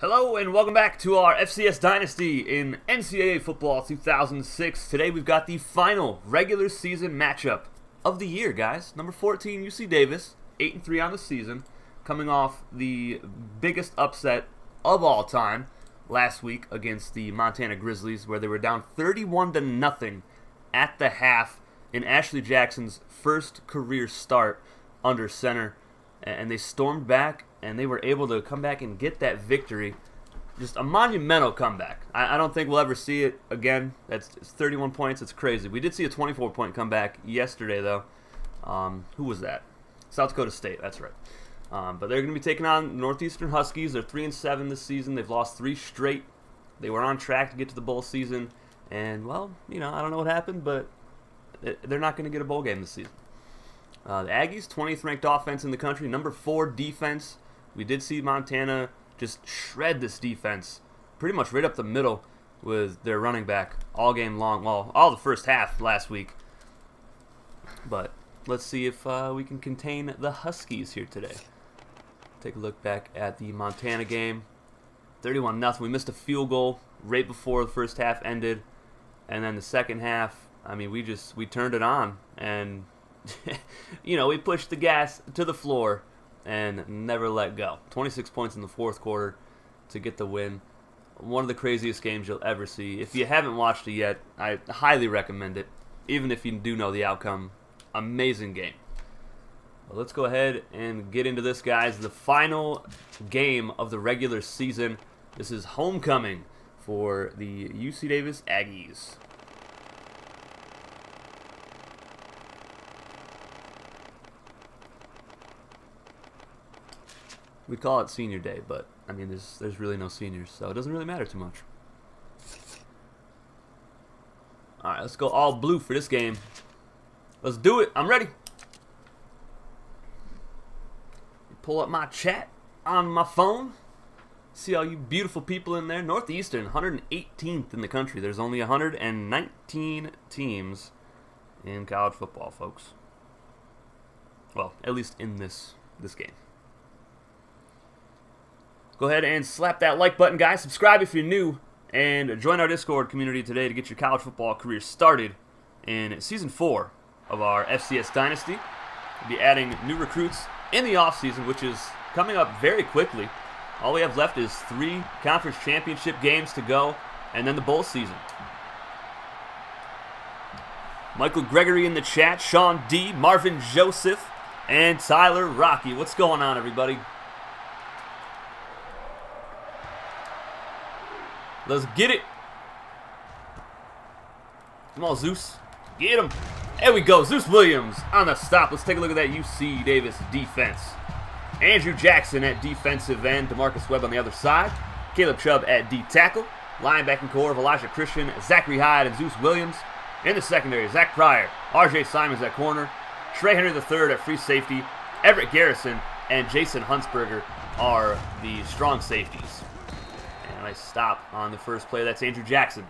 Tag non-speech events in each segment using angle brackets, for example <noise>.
Hello and welcome back to our FCS Dynasty in NCAA Football 2006. Today we've got the final regular season matchup of the year, guys. Number 14, UC Davis, 8 and 3 on the season, coming off the biggest upset of all time last week against the Montana Grizzlies where they were down 31 to nothing at the half in Ashley Jackson's first career start under center and they stormed back and they were able to come back and get that victory. Just a monumental comeback. I, I don't think we'll ever see it again. That's 31 points. It's crazy. We did see a 24 point comeback yesterday, though. Um, who was that? South Dakota State. That's right. Um, but they're going to be taking on Northeastern Huskies. They're three and seven this season. They've lost three straight. They were on track to get to the bowl season, and well, you know, I don't know what happened, but they're not going to get a bowl game this season. Uh, the Aggies, 20th ranked offense in the country, number four defense. We did see Montana just shred this defense pretty much right up the middle with their running back all game long. Well, all the first half last week. But let's see if uh, we can contain the Huskies here today. Take a look back at the Montana game. 31 nothing. We missed a field goal right before the first half ended. And then the second half, I mean, we just we turned it on and <laughs> you know, we pushed the gas to the floor and never let go. 26 points in the fourth quarter to get the win. One of the craziest games you'll ever see. If you haven't watched it yet, I highly recommend it. Even if you do know the outcome, amazing game. Well, let's go ahead and get into this, guys. The final game of the regular season. This is homecoming for the UC Davis Aggies. We call it senior day, but I mean, there's there's really no seniors, so it doesn't really matter too much. All right, let's go all blue for this game. Let's do it. I'm ready. Pull up my chat on my phone. See all you beautiful people in there. Northeastern, 118th in the country. There's only 119 teams in college football, folks. Well, at least in this this game. Go ahead and slap that like button, guys. Subscribe if you're new, and join our Discord community today to get your college football career started in Season 4 of our FCS Dynasty. We'll be adding new recruits in the offseason, which is coming up very quickly. All we have left is three conference championship games to go, and then the bowl season. Michael Gregory in the chat, Sean D, Marvin Joseph, and Tyler Rocky. What's going on, everybody? Let's get it. Come on, Zeus. Get him. There we go. Zeus Williams on the stop. Let's take a look at that UC Davis defense. Andrew Jackson at defensive end. Demarcus Webb on the other side. Caleb Chubb at D tackle. Linebacking corps of Elijah Christian, Zachary Hyde, and Zeus Williams. In the secondary, Zach Pryor, R.J. Simons at corner. Trey Henry III at free safety. Everett Garrison and Jason Huntsberger are the strong safeties. Nice stop on the first play. That's Andrew Jackson.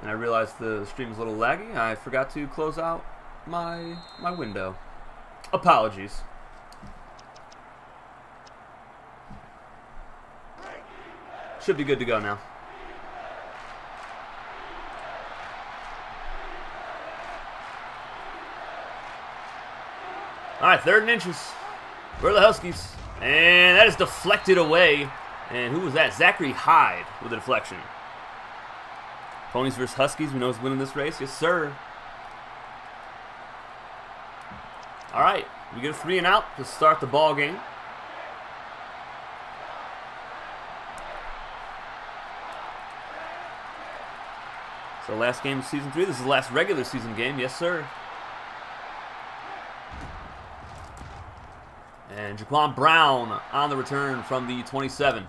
And I realized the stream is a little laggy. I forgot to close out my my window. Apologies. Should be good to go now. All right, third and inches. Where are the Huskies? And that is deflected away. And who was that? Zachary Hyde with a deflection. Ponies versus Huskies. We know who's winning this race. Yes, sir. All right, we get a three and out to start the ball game. So last game of season three. This is the last regular season game. Yes, sir. And Jaquan Brown on the return from the 27.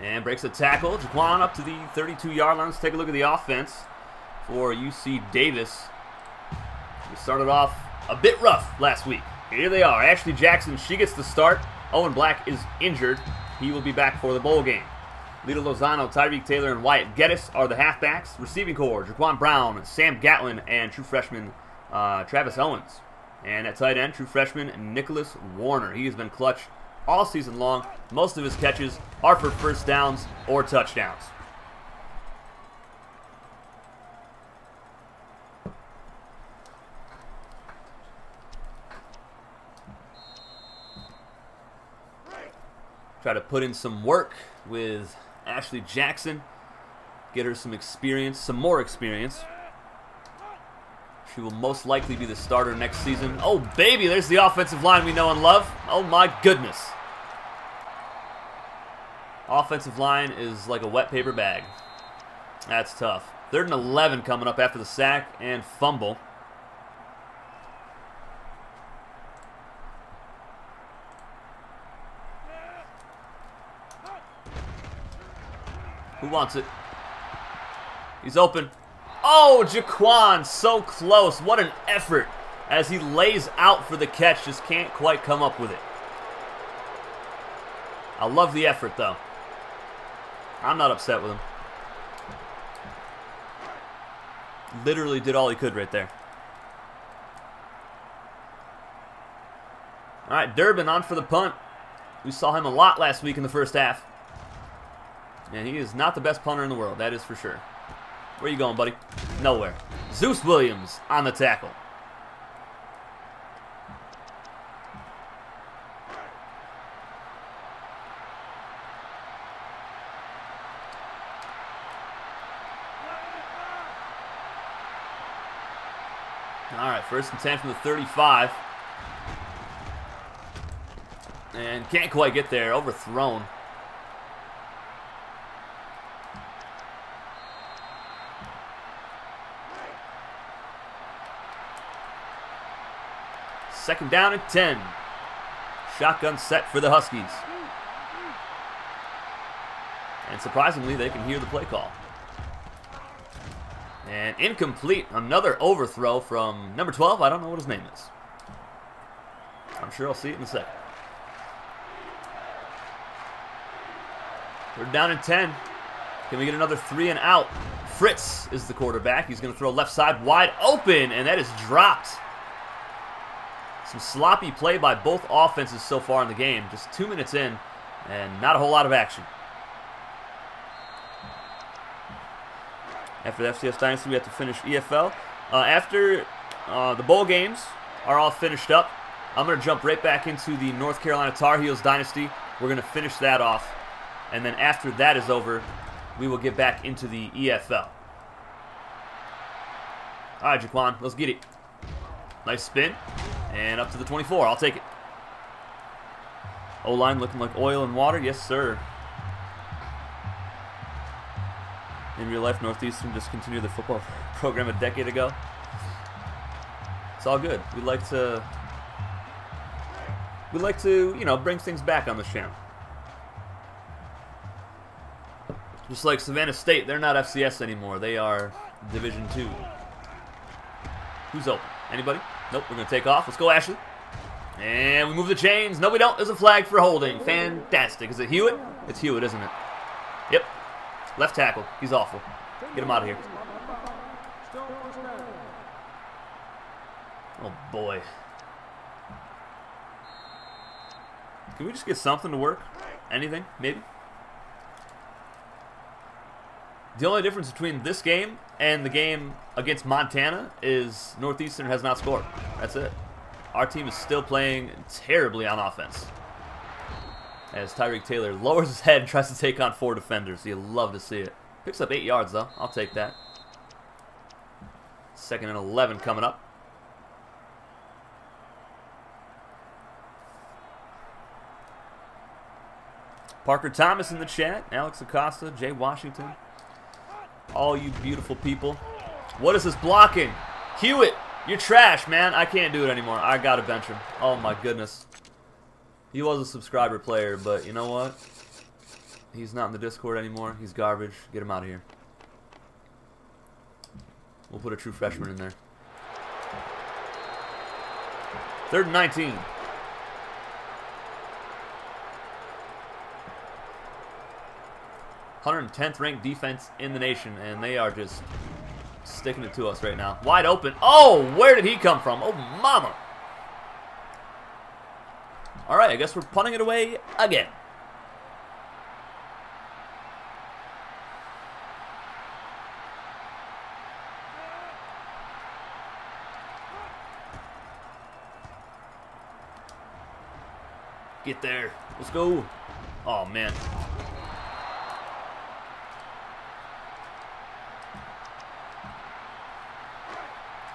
And breaks a tackle. Jaquan up to the 32-yard line. Let's take a look at the offense for UC Davis. We started off a bit rough last week. Here they are. Ashley Jackson, she gets the start. Owen Black is injured. He will be back for the bowl game. Lito Lozano, Tyreek Taylor, and Wyatt Geddes are the halfbacks. Receiving corps, Jaquan Brown, Sam Gatlin, and true freshman uh, Travis Owens. And at tight end, true freshman Nicholas Warner. He has been clutch all season long. Most of his catches are for first downs or touchdowns. Try to put in some work with Ashley Jackson. Get her some experience, some more experience. She will most likely be the starter next season. Oh, baby, there's the offensive line we know and love. Oh, my goodness. Offensive line is like a wet paper bag. That's tough. Third and 11 coming up after the sack and fumble. Who wants it? He's open. Oh, Jaquan, so close. What an effort as he lays out for the catch. Just can't quite come up with it. I love the effort, though. I'm not upset with him. Literally did all he could right there. All right, Durbin on for the punt. We saw him a lot last week in the first half. And he is not the best punter in the world, that is for sure. Where you going, buddy? Nowhere. Zeus Williams on the tackle. All right, first and 10 from the 35. And can't quite get there, overthrown. Second down and 10. Shotgun set for the Huskies. And surprisingly, they can hear the play call. And incomplete. Another overthrow from number 12. I don't know what his name is. I'm sure I'll see it in a second. We're down in 10. Can we get another three and out? Fritz is the quarterback. He's going to throw left side wide open, and that is dropped. Some sloppy play by both offenses so far in the game. Just two minutes in, and not a whole lot of action. After the FCS Dynasty, we have to finish EFL. Uh, after uh, the bowl games are all finished up, I'm going to jump right back into the North Carolina Tar Heels Dynasty. We're going to finish that off. And then after that is over, we will get back into the EFL. All right, Jaquan, let's get it. Nice spin. And up to the 24. I'll take it. O-line looking like oil and water. Yes, sir. In real life, Northeastern discontinued the football <laughs> program a decade ago. It's all good. We like to we like to, you know, bring things back on the channel. Just like Savannah State, they're not FCS anymore. They are Division 2. Who's open? Anybody? Nope, we're going to take off. Let's go, Ashley. And we move the chains. No, we don't. There's a flag for holding. Fantastic. Is it Hewitt? It's Hewitt, isn't it? Yep. Left tackle. He's awful. Get him out of here. Oh, boy. Can we just get something to work? Anything? Maybe? The only difference between this game and the game against Montana is Northeastern has not scored. That's it. Our team is still playing terribly on offense. As Tyreek Taylor <laughs> lowers his head and tries to take on four defenders. You love to see it. Picks up eight yards, though. I'll take that. Second and 11 coming up. Parker Thomas in the chat. Alex Acosta, Jay Washington. All you beautiful people. What is this blocking? Hewitt, you're trash, man. I can't do it anymore. I gotta bench him. Oh my goodness. He was a subscriber player, but you know what? He's not in the Discord anymore. He's garbage. Get him out of here. We'll put a true freshman in there. Third and 19. 110th ranked defense in the nation, and they are just sticking it to us right now. Wide open. Oh, where did he come from? Oh, mama. All right, I guess we're punting it away again. Get there. Let's go. Oh, man.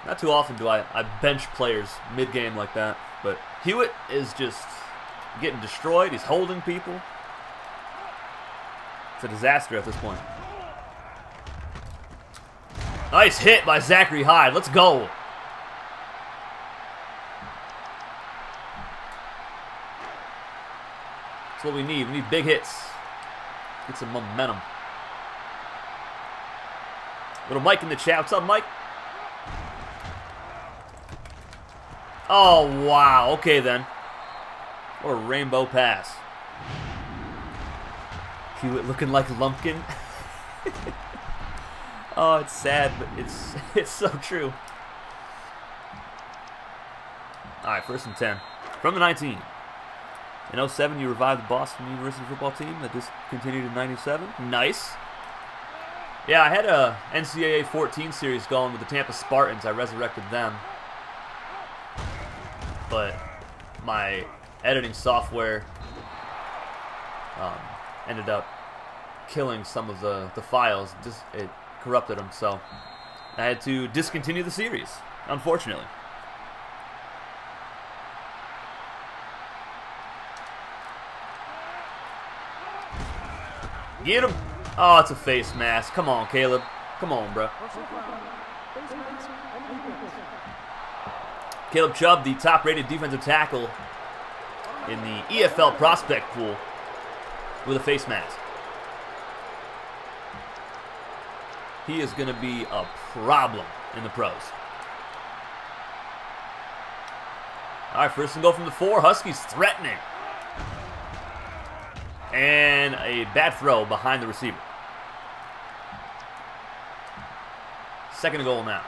Not too often do I, I bench players mid-game like that, but Hewitt is just getting destroyed. He's holding people. It's a disaster at this point. Nice hit by Zachary Hyde. Let's go. That's what we need. We need big hits. Get some momentum. Little Mike in the chat. What's up, Mike? Oh, wow. Okay, then. What a rainbow pass. Hewitt looking like Lumpkin. <laughs> oh, it's sad, but it's <laughs> it's so true. All right, first and 10. From the 19. In 07, you revived the Boston University football team that discontinued in 97. Nice. Yeah, I had a NCAA 14 series going with the Tampa Spartans. I resurrected them but my editing software um, ended up killing some of the, the files. Just it corrupted them, so I had to discontinue the series, unfortunately. Get him! Oh, it's a face mask. Come on, Caleb. Come on, bro. Caleb Chubb, the top-rated defensive tackle in the EFL prospect pool with a face mask. He is going to be a problem in the pros. All right, first and goal from the four. Huskies threatening. And a bad throw behind the receiver. Second goal now.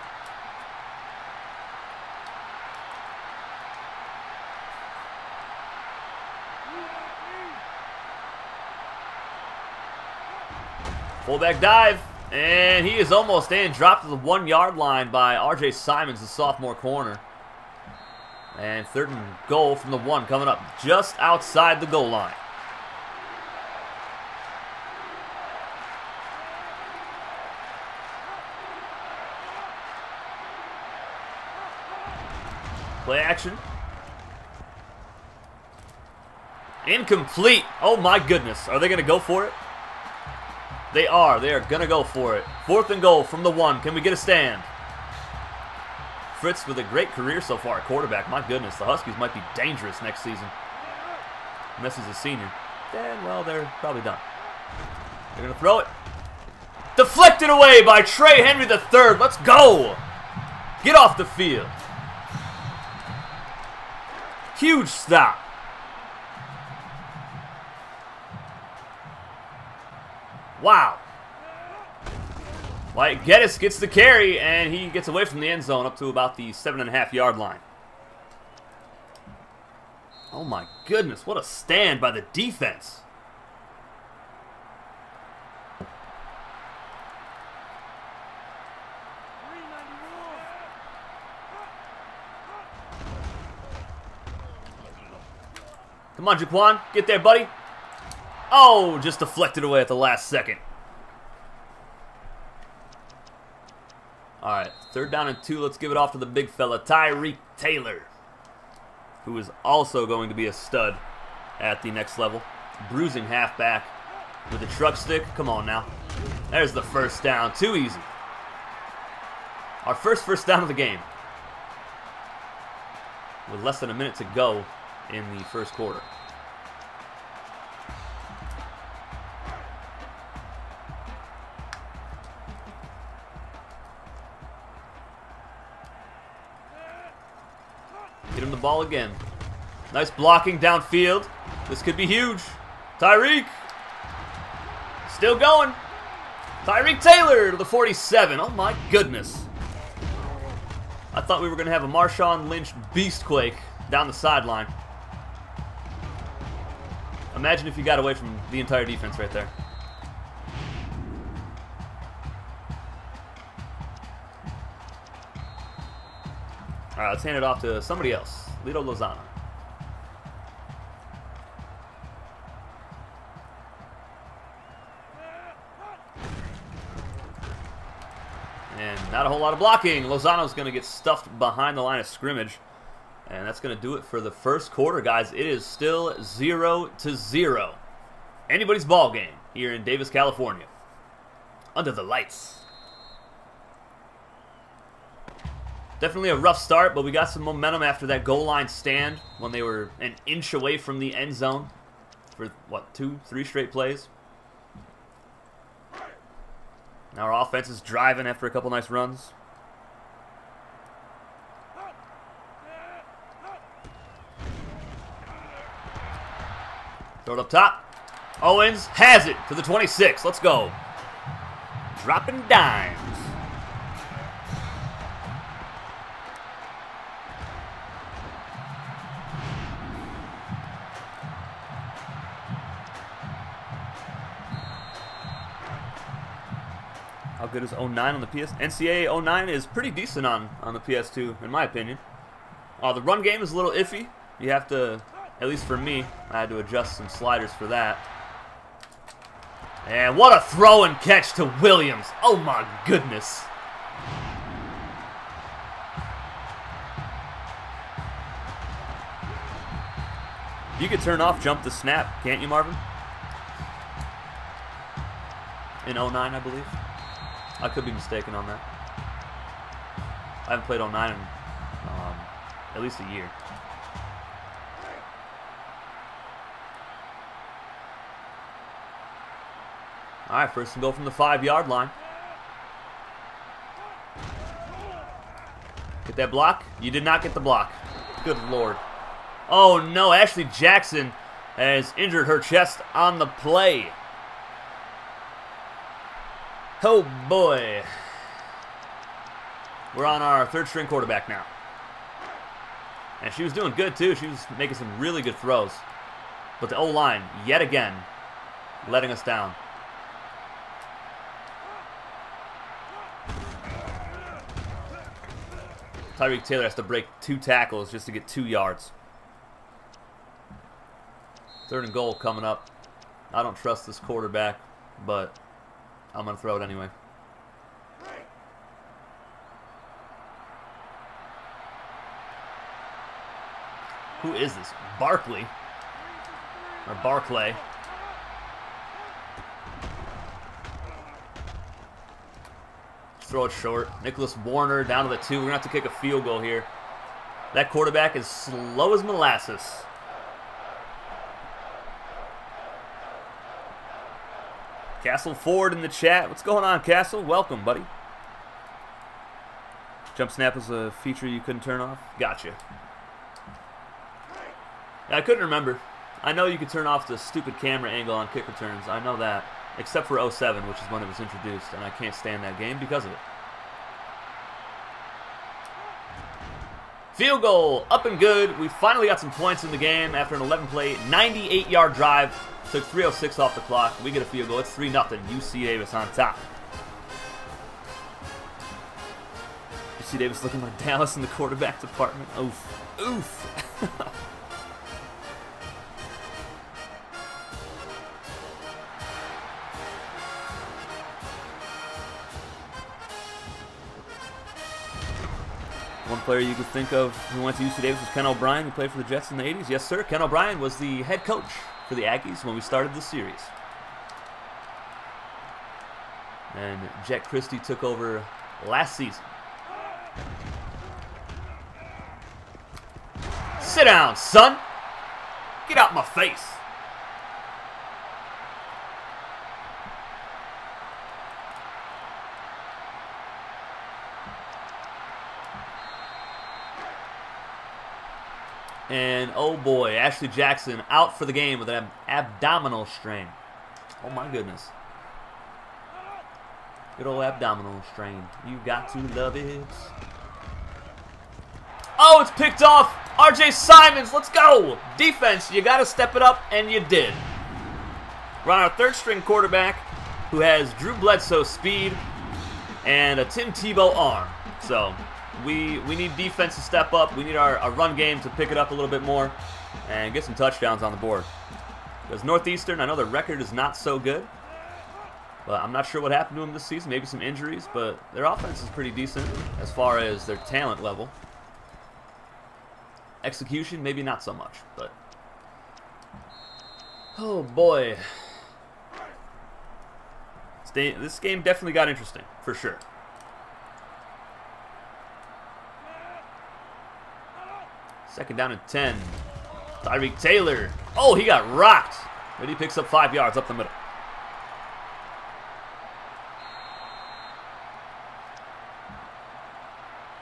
Fullback dive. And he is almost in. Dropped to the one yard line by RJ Simons, the sophomore corner. And third and goal from the one coming up just outside the goal line. Play action. Incomplete. Oh my goodness. Are they going to go for it? They are. They are going to go for it. Fourth and goal from the one. Can we get a stand? Fritz with a great career so far at quarterback. My goodness, the Huskies might be dangerous next season. Unless he's a senior. Then, well, they're probably done. They're going to throw it. Deflected away by Trey Henry III. Let's go. Get off the field. Huge stop. Wow. Like Geddes gets the carry, and he gets away from the end zone up to about the seven and a half yard line. Oh my goodness, what a stand by the defense. Come on, Jaquan. Get there, buddy. Oh, just deflected away at the last second. All right, third down and two. Let's give it off to the big fella, Tyreek Taylor, who is also going to be a stud at the next level. Bruising halfback with the truck stick. Come on now. There's the first down. Too easy. Our first first down of the game. With less than a minute to go in the first quarter. Ball again. Nice blocking downfield. This could be huge. Tyreek. Still going. Tyreek Taylor to the 47. Oh my goodness. I thought we were going to have a Marshawn Lynch beastquake down the sideline. Imagine if you got away from the entire defense right there. All right, let's hand it off to somebody else. Lito Lozano. And not a whole lot of blocking. Lozano's going to get stuffed behind the line of scrimmage. And that's going to do it for the first quarter, guys. It is still 0 to 0. Anybody's ball game here in Davis, California. Under the lights. Definitely a rough start, but we got some momentum after that goal line stand when they were an inch away from the end zone for, what, two, three straight plays. Now our offense is driving after a couple nice runs. Throw it up top. Owens has it to the 26. Let's go. Dropping dimes. Good as 09 on the PS? NCAA 09 is pretty decent on, on the PS2, in my opinion. Uh, the run game is a little iffy. You have to at least for me, I had to adjust some sliders for that. And what a throw and catch to Williams. Oh my goodness. You could turn off jump the snap, can't you, Marvin? In 09, I believe. I could be mistaken on that. I haven't played 09 in um, at least a year. All right, first and go from the five-yard line. Get that block? You did not get the block. Good lord. Oh no, Ashley Jackson has injured her chest on the play. Oh boy. We're on our third string quarterback now. And she was doing good too. She was making some really good throws. But the O-line, yet again, letting us down. Tyreek Taylor has to break two tackles just to get two yards. Third and goal coming up. I don't trust this quarterback, but I'm going to throw it anyway. Who is this? Barkley? Or Barclay? throw it short. Nicholas Warner down to the two. We're going to have to kick a field goal here. That quarterback is slow as molasses. Castle Ford in the chat. What's going on, Castle? Welcome, buddy. Jump snap is a feature you couldn't turn off? Gotcha. Yeah, I couldn't remember. I know you could turn off the stupid camera angle on kick returns. I know that except for 07, which is when it was introduced, and I can't stand that game because of it. Field goal, up and good. We finally got some points in the game after an 11-play, 98-yard drive. Took 3.06 off the clock. We get a field goal. It's 3-0. UC Davis on top. UC Davis looking like Dallas in the quarterback department. Oof. Oof. <laughs> player you could think of who went to UC Davis was Ken O'Brien, who played for the Jets in the 80s. Yes, sir. Ken O'Brien was the head coach for the Aggies when we started this series. And Jet Christie took over last season. Sit down, son. Get out my face. And oh boy, Ashley Jackson out for the game with an ab abdominal strain. Oh my goodness. Good old abdominal strain. You got to love it. Oh, it's picked off. RJ Simons, let's go. Defense, you got to step it up, and you did. We're on our third string quarterback who has Drew Bledsoe speed and a Tim Tebow arm. So we we need defense to step up. We need our, our run game to pick it up a little bit more and get some touchdowns on the board. Because Northeastern, I know the record is not so good. But I'm not sure what happened to them this season. Maybe some injuries, but their offense is pretty decent as far as their talent level. Execution, maybe not so much, but oh boy, this game definitely got interesting for sure. Second down and 10. Tyreek Taylor. Oh, he got rocked. But he picks up five yards up the middle.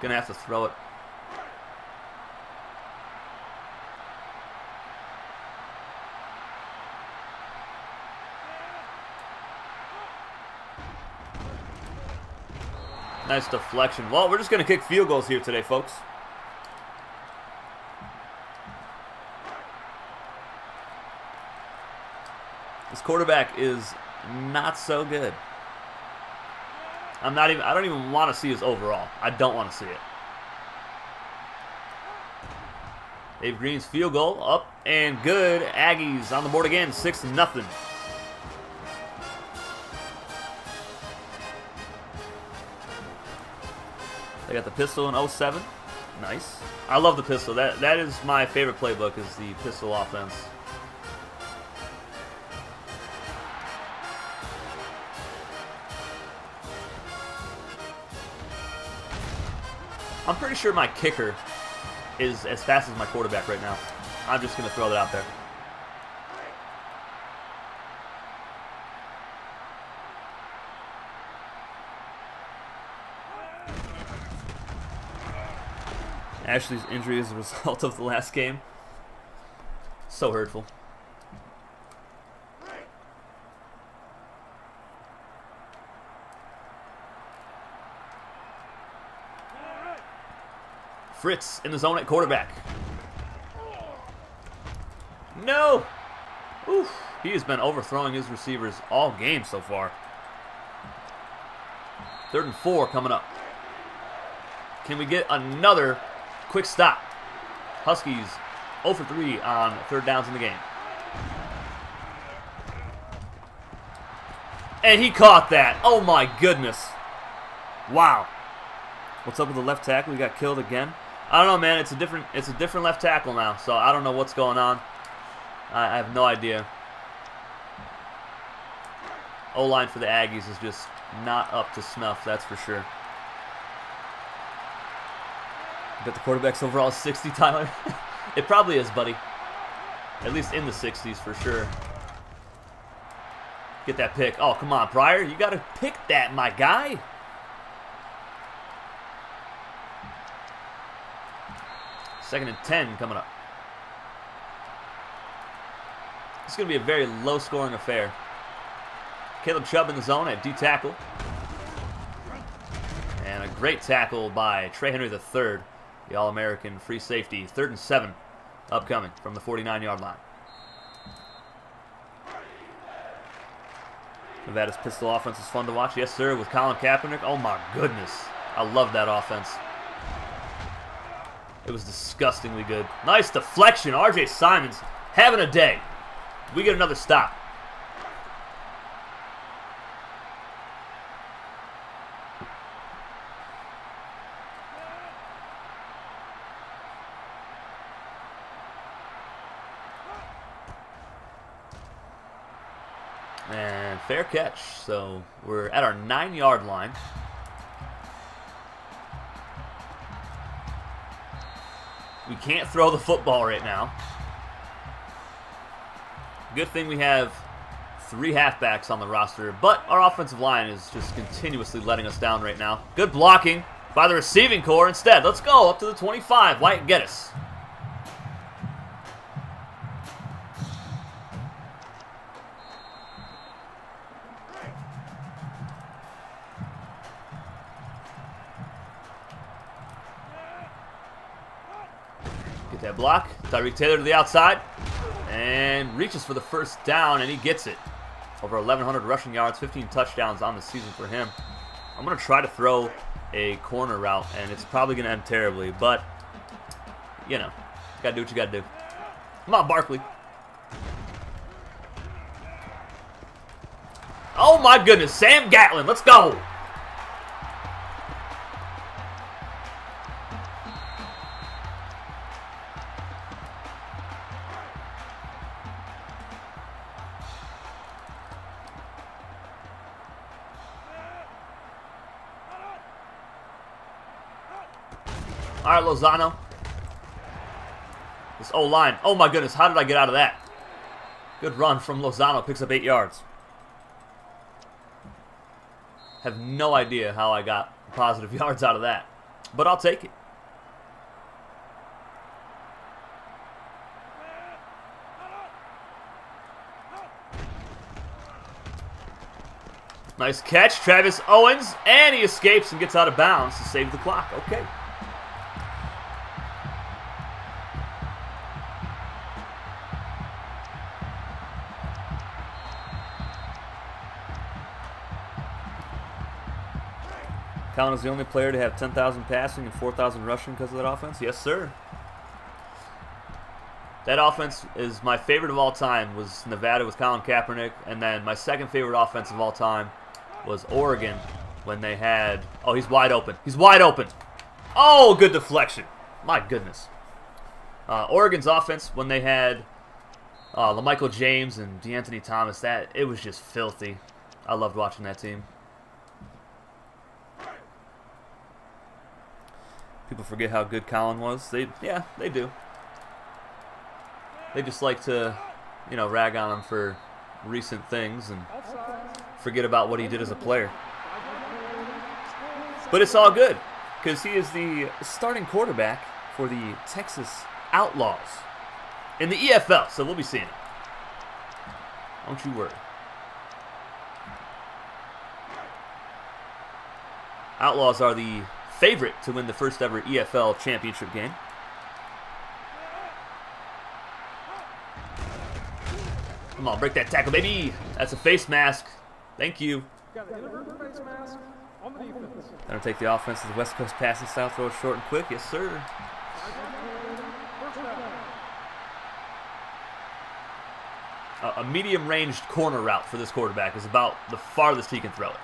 Gonna have to throw it. Nice deflection. Well, we're just to kick field goals here today, folks. Quarterback is not so good. I'm not even I don't even want to see his overall. I don't want to see it. Dave Green's field goal up and good. Aggies on the board again, 6 nothing. They got the pistol in 07. Nice. I love the pistol. That that is my favorite playbook is the pistol offense. I'm pretty sure my kicker is as fast as my quarterback right now. I'm just going to throw that out there. Ashley's injury is a <laughs> result of the last game. So hurtful. Fritz in the zone at quarterback. No! Oof. He has been overthrowing his receivers all game so far. Third and four coming up. Can we get another quick stop? Huskies 0 for 3 on third downs in the game. And he caught that. Oh my goodness. Wow. What's up with the left tackle? He got killed again. I don't know, man. It's a different it's a different left tackle now, so I don't know what's going on. I, I have no idea. O line for the Aggies is just not up to snuff, that's for sure. Bet the quarterback's overall 60, <laughs> Tyler. it probably is, buddy. At least in the 60s for sure. Get that pick. Oh, come on, Pryor. You got to pick that, my guy. Second and 10 coming up. It's going to be a very low-scoring affair. Caleb Chubb in the zone at D tackle. And a great tackle by Trey Henry III, the All-American free safety. Third and seven upcoming from the 49-yard line. Nevada's pistol offense is fun to watch. Yes, sir, with Colin Kaepernick. Oh, my goodness. I love that offense. It was disgustingly good. Nice deflection. RJ Simons having a day. We get another stop. And fair catch. So we're at our nine yard line. We can't throw the football right now. Good thing we have three halfbacks on the roster, but our offensive line is just continuously letting us down right now. Good blocking by the receiving corps instead. Let's go up to the 25. White. Get Tyreek Taylor to the outside. And reaches for the first down, and he gets it. Over 1,100 rushing yards, 15 touchdowns on the season for him. I'm going to try to throw a corner route, and it's probably going to end terribly, but, you know, you got to do what you got to do. Come on, Barkley. Oh, my goodness. Sam Gatlin, let's go. Lozano. This O-line. Oh, my goodness. How did I get out of that? Good run from Lozano. Picks up eight yards. Have no idea how I got positive <laughs> yards out of that. But I'll take it. Nice catch, Travis Owens, and he escapes and gets out of bounds to save the clock. Okay. Colin is the only player to have 10,000 passing and 4,000 rushing because of that offense? Yes, sir. That offense is my favorite of all time was Nevada with Colin Kaepernick, and then my second favorite offense of all time was Oregon when they had. Oh, he's wide open. He's wide open. Oh, good deflection. My goodness. Uh, Oregon's offense when they had uh, LaMichael James and DeAnthony Thomas, that it was just filthy. I loved watching that team. People forget how good Colin was. They, yeah, they do. They just like to, you know, rag on him for recent things and forget about what he did as a player. But it's all good because he is the starting quarterback for the Texas Outlaws in the EFL. So we'll be seeing him. Don't you worry. Outlaws are the favorite to win the first ever EFL championship game. Come on, break that tackle, baby. That's a face mask. Thank you. Gonna take the offense to the West Coast passing style, throw it short and quick. Yes, sir. a medium-ranged corner route for this quarterback is about the farthest he can throw it.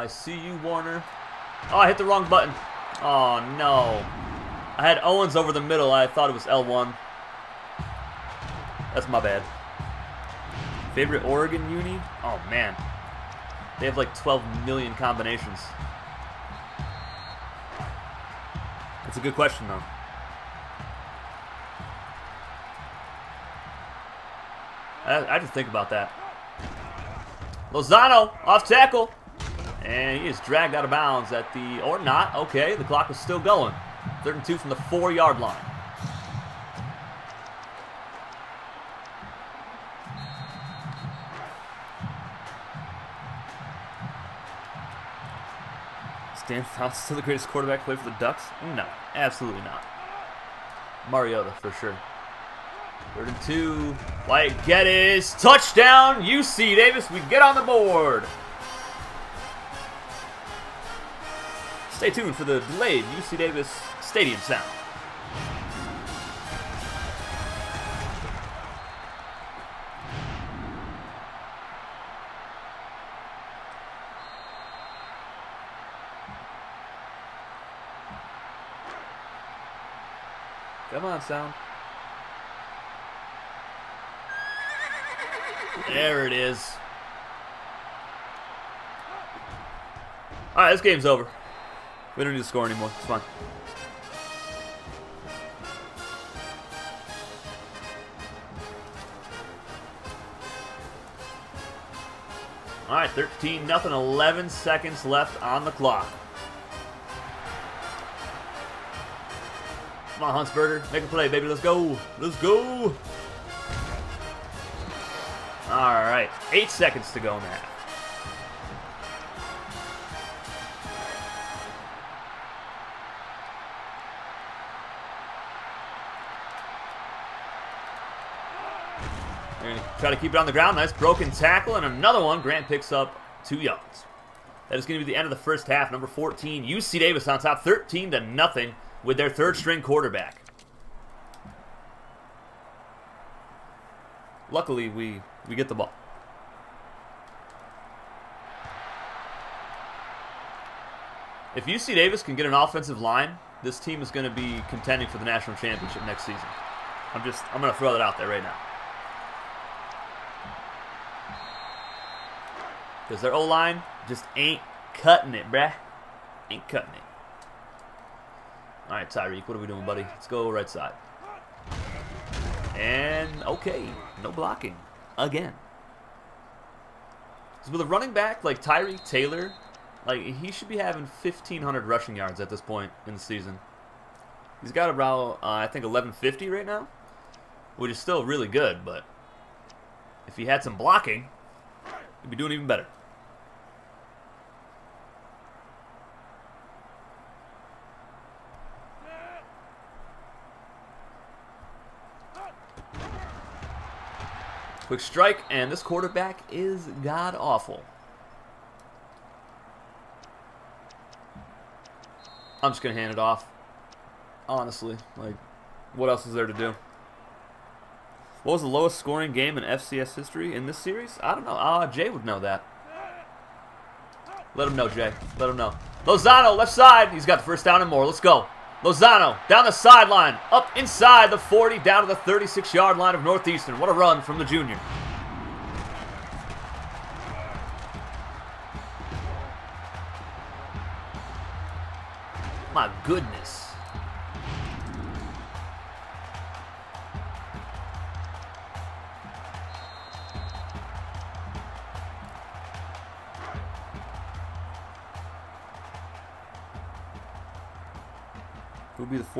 I see you, Warner. Oh, I hit the wrong button. Oh, no. I had Owens over the middle. I thought it was L1. That's my bad. Favorite Oregon uni? Oh, man. They have like 12 million combinations. That's a good question, though. I, have to think about that. Lozano, off tackle. And he is dragged out of bounds at the, or not, okay, the clock is still going. Third and two from the four-yard line. Stan Fouts still the greatest quarterback play for the Ducks? No, absolutely not. Mariota, for sure. Third and two. Wyatt Geddes. Touchdown, UC Davis. We get on the board. Stay tuned for the delayed UC Davis Stadium sound. Come on, sound. There it is. Alright, this game's over. We don't need to score anymore. It's fine. All right, 13 nothing. 11 seconds left on the clock. Come on, Huntsberger. Make a play, baby. Let's go. Let's go. All right. Eight seconds to go in try to keep it on the ground. Nice broken tackle. And another one. Grant picks up two yards. That is going to be the end of the first half. Number 14, UC Davis on top, 13 to nothing with their third string quarterback. Luckily, we, we get the ball. If UC Davis can get an offensive line, this team is going to be contending for the national championship next season. I'm just, I'm going to throw that out there right now. Because their O-line just ain't cutting it, bruh. Ain't cutting it. All right, Tyreek, what are we doing, buddy? Let's go right side. And, okay, no blocking. Again. So with a running back like Tyreek Taylor, like, he should be having 1,500 rushing yards at this point in the season. He's got about, uh, I think, 1150 right now, which is still really good, but if he had some blocking, he'd be doing even better. Quick strike, and this quarterback is god awful. I'm just gonna hand it off. Honestly, like, what else is there to do? What was the lowest scoring game in FCS history in this series? I don't know. Ah, uh, Jay would know that. Let him know, Jay. Let him know. Lozano, left side. He's got the first down and more. Let's go. Lozano down the sideline, up inside the 40, down to the 36-yard line of Northeastern. What a run from the junior. My goodness.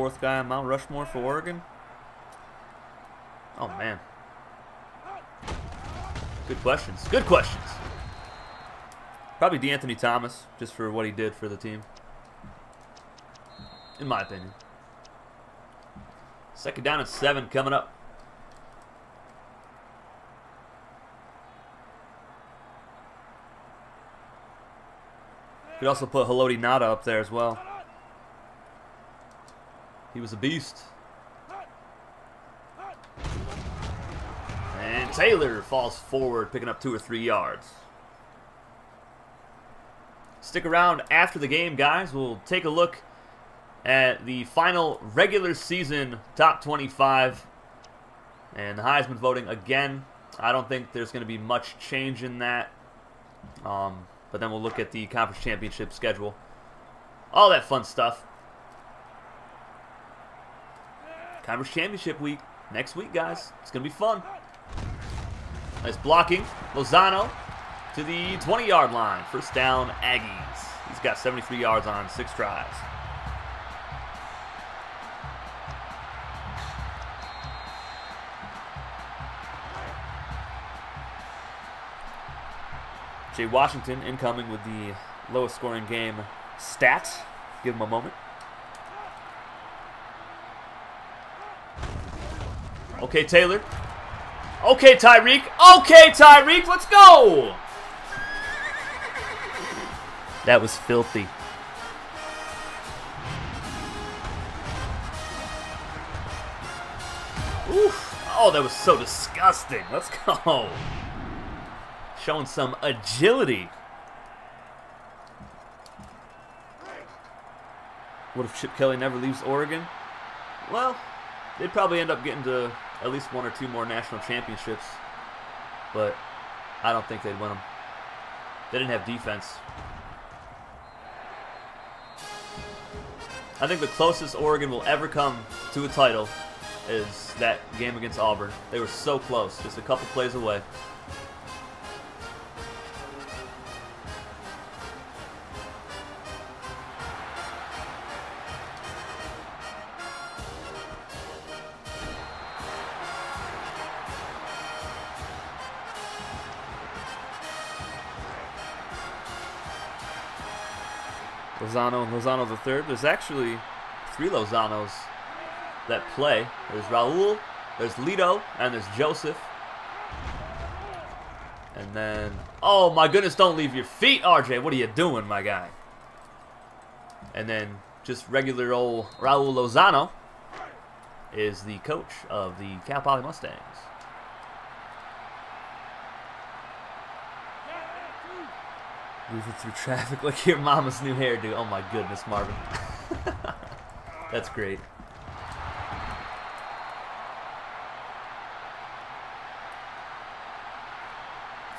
Fourth guy on Mount Rushmore for Oregon? Oh, man. Good questions. Good questions. Probably DeAnthony Thomas, just for what he did for the team. In my opinion. Second down and seven coming up. Could also put Haloti Ngata up there as well. He was a beast. And Taylor falls forward, picking up two or three yards. Stick around after the game, guys. We'll take a look at the final regular season top 25 and the Heisman voting again. I don't think there's going to be much change in that. Um, but then we'll look at the conference championship schedule. All that fun stuff. Conference Championship week next week, guys. It's going to be fun. Nice blocking. Lozano to the 20-yard line. First down, Aggies. He's got 73 yards on six tries. Jay Washington incoming with the lowest scoring game stats. Give him a moment. Okay, Taylor. Okay, Tyreek. Okay, Tyreek. Let's go. That was filthy. Oof. Oh, that was so disgusting. Let's go. Showing some agility. What if Chip Kelly never leaves Oregon? Well, they'd probably end up getting to at least one or two more national championships, but I don't think they'd win them. They didn't have defense. I think the closest Oregon will ever come to a title is that game against Auburn. They were so close, just a couple plays away. Lozano and Lozano the third. There's actually three Lozanos that play. There's Raul, there's Lito, and there's Joseph. And then, oh my goodness, don't leave your feet, RJ. What are you doing, my guy? And then just regular old Raul Lozano is the coach of the Cal Poly Mustangs. Moving through traffic <laughs> like your mama's new hairdo. Oh my goodness, Marvin. <laughs> That's great.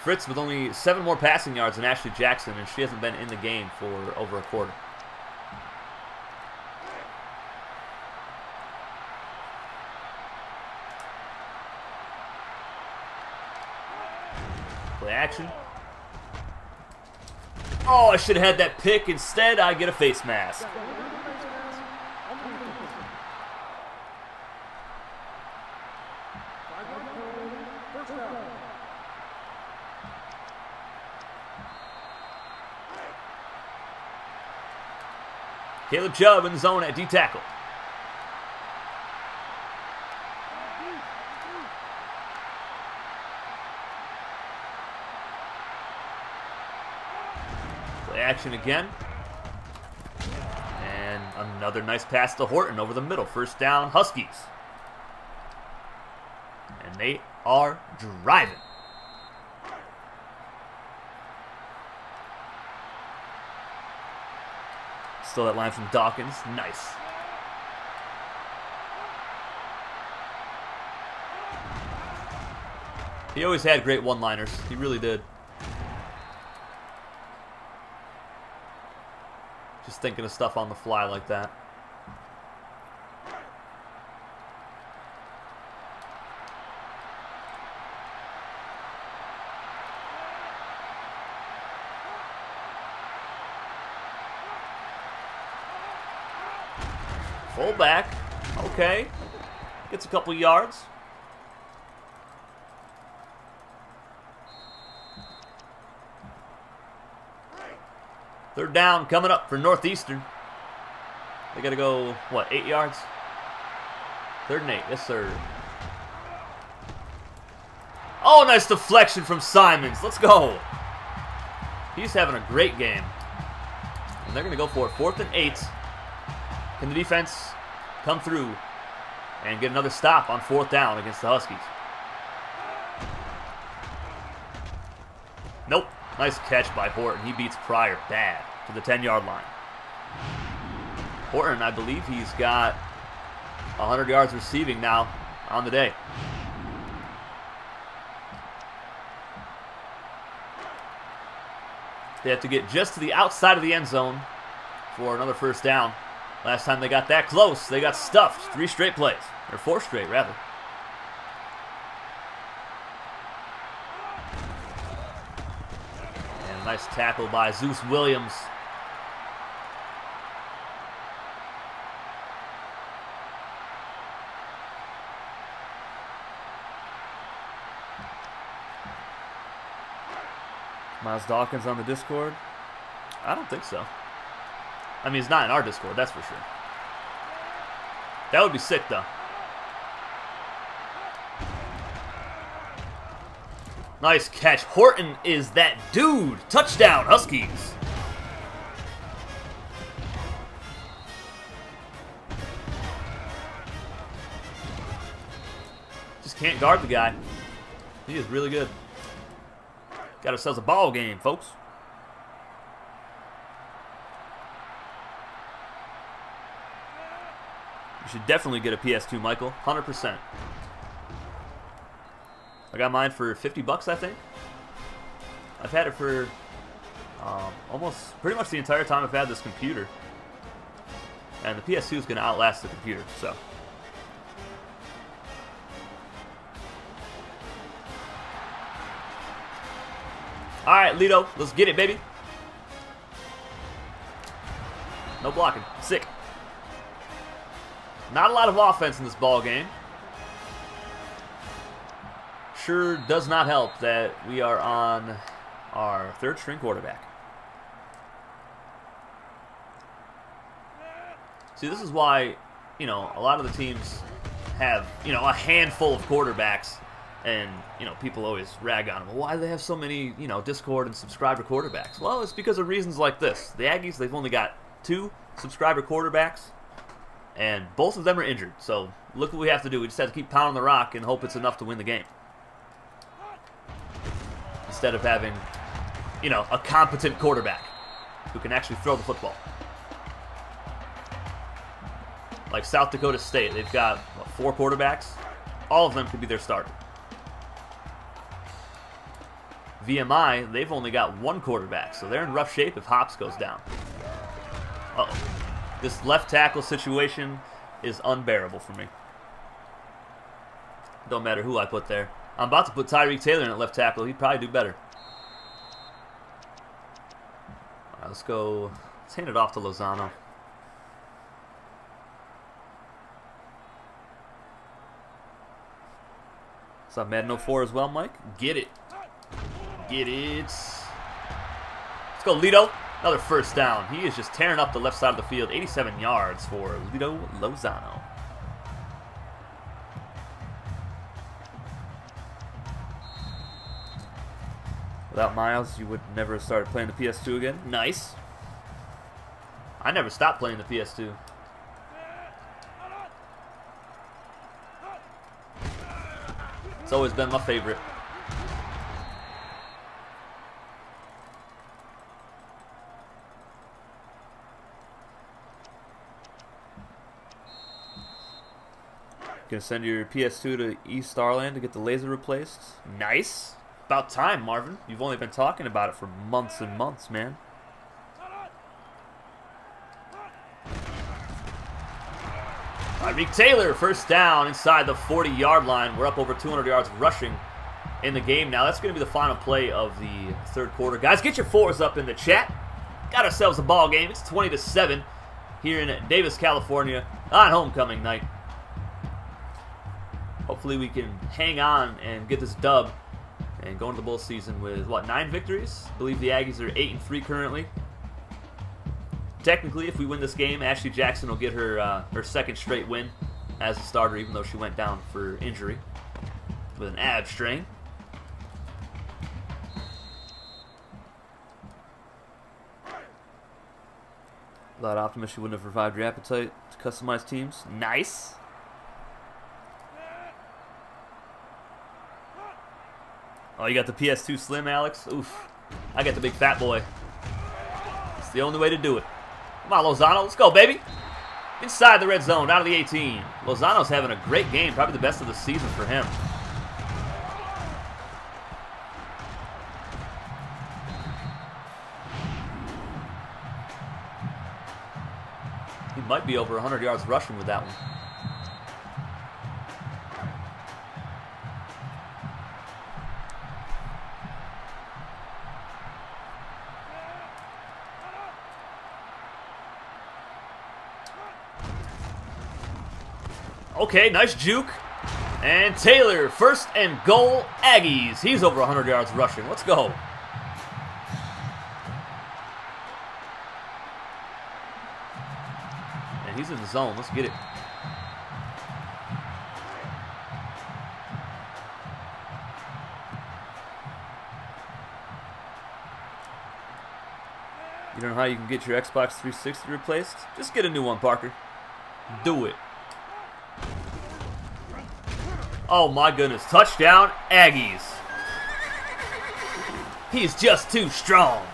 Fritz with only seven more passing yards than Ashley Jackson, and she hasn't been in the game for over a quarter. Play action. Oh, I should have had that pick. Instead, I get a face mask. Caleb Chubb in the zone at D action again. And another nice pass to Horton over the middle. First down, Huskies. And they are driving. Still that line from Dawkins. Nice. He always had great one-liners. He really did. Thinking of stuff on the fly like that. Full back. Okay. Gets a couple yards. Down coming up for Northeastern. They got to go, what, eight yards? Third and eight. Yes, sir. Oh, nice deflection from Simons. Let's go. He's having a great game. And they're going to go for it. Fourth and eight. Can the defense come through and get another stop on fourth down against the Huskies? Nope. Nice catch by Horton. He beats Pryor bad to the 10-yard line. Horton, I believe he's got 100 yards receiving now on the day. They have to get just to the outside of the end zone for another first down. Last time they got that close, they got stuffed. Three straight plays. Or four straight, rather. Nice tackle by Zeus Williams. Miles Dawkins on the Discord? I don't think so. I mean, he's not in our Discord, that's for sure. That would be sick, though. Nice catch. Horton is that dude. Touchdown, Huskies. Just can't guard the guy. He is really good. Got ourselves a ball game, folks. You should definitely get a PS2, Michael. 100%. I got mine for 50 bucks, I think. I've had it for um, almost pretty much the entire time I've had this computer. And the PS2 is going to outlast the computer, so. Alright, Lito, let's get it, baby. No blocking. Sick. Not a lot of offense in this ball game. Sure does not help that we are on our third string quarterback. See, this is why, you know, a lot of the teams have, you know, a handful of quarterbacks, and, you know, people always rag on them. Well, why do they have so many, you know, Discord and subscriber quarterbacks? Well, it's because of reasons like this. The Aggies, they've only got two subscriber quarterbacks, and both of them are injured. So look what we have to do. We just have to keep pounding the rock and hope it's enough to win the game. Instead of having, you know, a competent quarterback who can actually throw the football. Like South Dakota State, they've got what, four quarterbacks. All of them could be their starter. VMI, they've only got one quarterback, so they're in rough shape if Hops goes down. Uh oh This left tackle situation is unbearable for me. Don't matter who I put there. I'm about to put Tyreek Taylor in at left tackle. He'd probably do better. All right, let's go. Let's hand it off to Lozano. What's up, Madden 04 as well, Mike? Get it. Get it. Let's go, Lito. Another first down. He is just tearing up the left side of the field. 87 yards for Lito Lozano. Without Miles, you would never have started playing the PS2 again. Nice. I never stopped playing the PS2. It's always been my favorite. Gonna send your PS2 to East Starland to get the laser replaced. Nice. About time, Marvin. You've only been talking about it for months and months, man. Tyreek Taylor, first down inside the 40-yard line. We're up over 200 yards rushing in the game now. That's going to be the final play of the third quarter. Guys, get your fours up in the chat. Got ourselves a ball game. It's 20 to 7 here in Davis, California on homecoming night. Hopefully we can hang on and get this dub and going into the bowl season with what nine victories. I believe the Aggies are eight and three currently technically, if we win this game, Ashley Jackson will get her uh, her second straight win as a starter, even though she went down for injury with an ab strain. Without Optimus, you wouldn't have revived your appetite to customize teams. Nice. Oh, you got the PS2 Slim, Alex? Oof. I got the big fat boy. It's the only way to do it. Come on, Lozano. Let's go, baby. Inside the red zone, out of the 18. Lozano's having a great game, probably the best of the season for him. He might be over 100 yards rushing with that one. Okay, nice juke. And Taylor, first and goal, Aggies. He's over 100 yards rushing. Let's go. And he's in the zone. Let's get it. You don't know how you can get your Xbox 360 replaced? Just get a new one, Parker. Do it. Oh my goodness. Touchdown, Aggies. He's just too strong.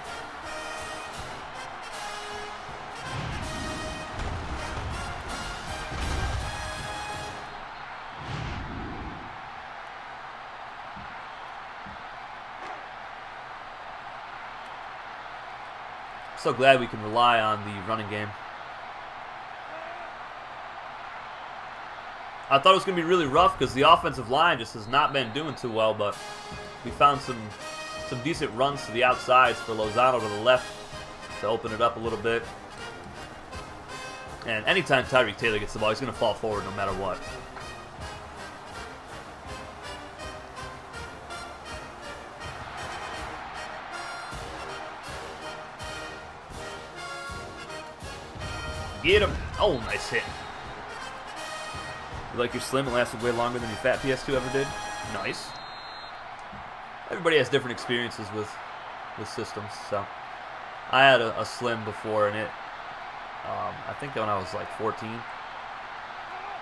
So glad we can rely on the running game. I thought it was going to be really rough because the offensive line just has not been doing too well, but we found some some decent runs to the outsides for Lozano to the left to open it up a little bit. And anytime Tyreek Taylor gets the ball, he's going to fall forward no matter what. Get him. Oh, nice hit. You like your slim? It lasted way longer than your fat PS2 ever did. Nice. Everybody has different experiences with with systems, so I had a, a slim before, and it um, I think when I was like 14,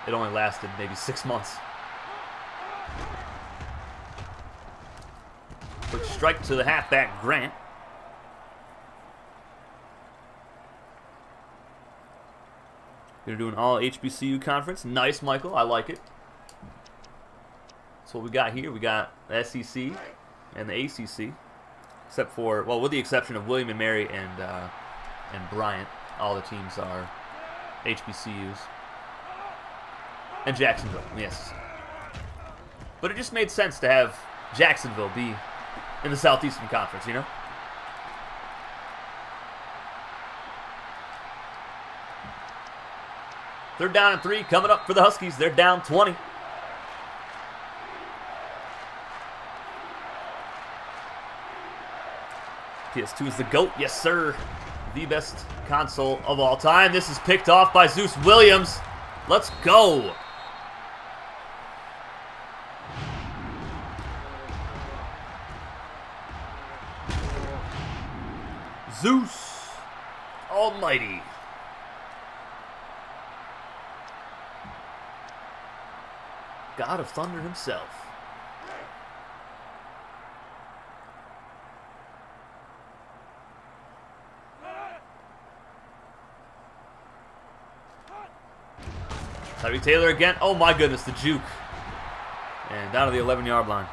it only lasted maybe six months. Quick strike to the halfback, Grant. Gonna do an all HBCU conference. Nice, Michael. I like it. That's what we got here. We got SEC and the ACC, except for well, with the exception of William and Mary and uh, and Bryant, all the teams are HBCUs. And Jacksonville, yes. But it just made sense to have Jacksonville be in the Southeastern Conference, you know? They're down in three, coming up for the Huskies. They're down 20. PS2 is the GOAT. Yes, sir. The best console of all time. This is picked off by Zeus Williams. Let's go. Zeus Almighty. God of Thunder himself. Tyreek Taylor again. Oh my goodness, the juke. And down to the 11 yard line.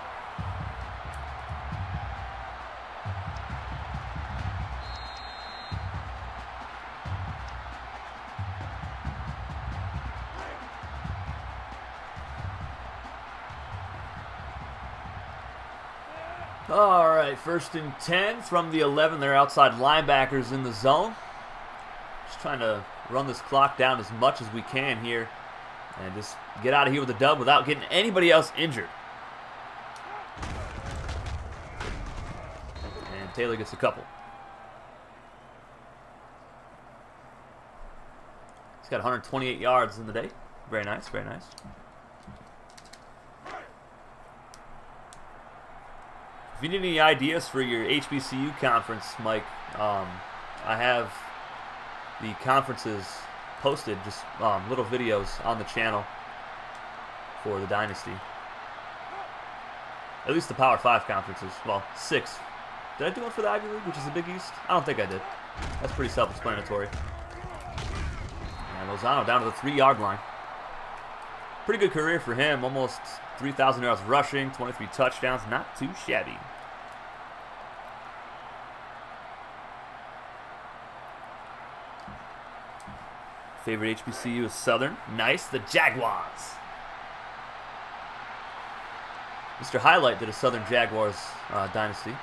First and 10 from the 11. They're outside linebackers in the zone. Just trying to run this clock down as much as we can here and just get out of here with a dub without getting anybody else injured. And Taylor gets a couple. He's got 128 yards in the day. Very nice, very nice. You need any ideas for your HBCU conference, Mike, um, I have the conferences posted just um, little videos on the channel for the Dynasty. At least the Power 5 conferences. Well, six. Did I do one for the Ivy League, which is the Big East? I don't think I did. That's pretty self-explanatory. And Lozano down to the three-yard line. Pretty good career for him. Almost 3,000 yards rushing, 23 touchdowns. Not too shabby. Favorite HBCU is Southern. Nice. The Jaguars. Mr. Highlight did a Southern Jaguars uh, dynasty.